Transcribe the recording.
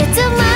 It's a my